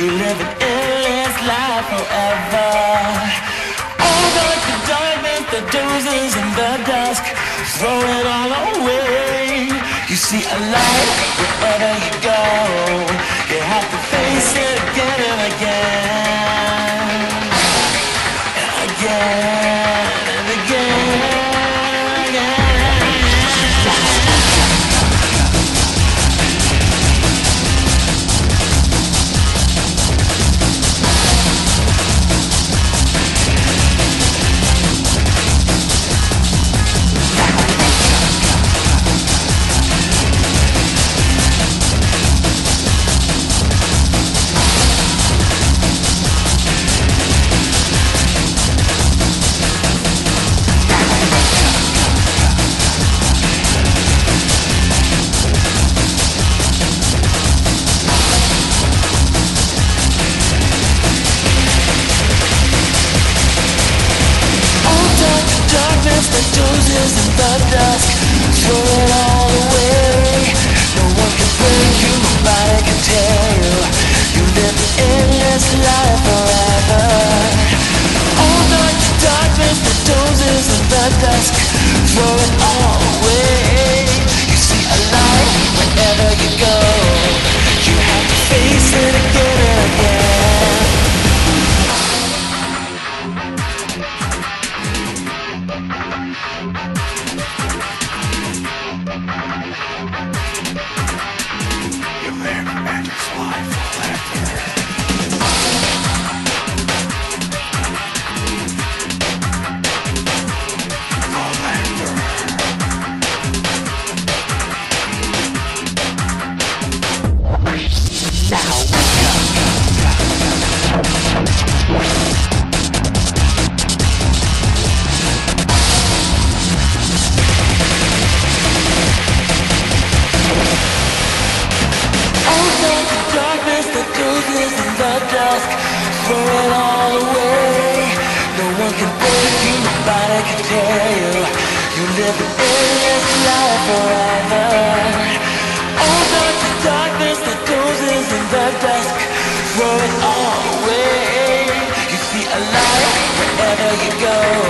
You life forever. The the in the dusk, throw it all away. You see a light wherever you go. Dusk Throw it all away You see a light wherever you go. You have to face it again and again. You live and you fly forever. Wherever you go